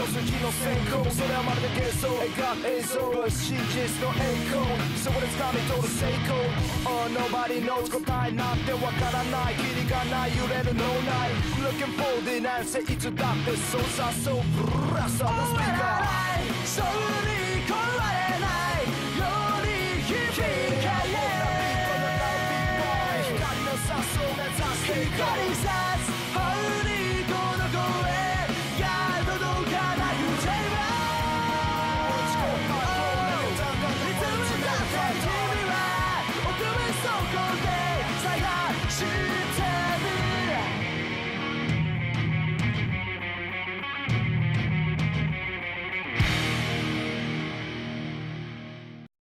光る一筋の閃光それはまるで幻想描く映像真実の栄光そこで掴み取る成功 Oh nobody knows 答えなんてわからないキリがない揺れる No night Looking for the answer いつだってそうさそうブラサのスピーカーそうに壊れないように響け光のさそう目指していこう光さす see.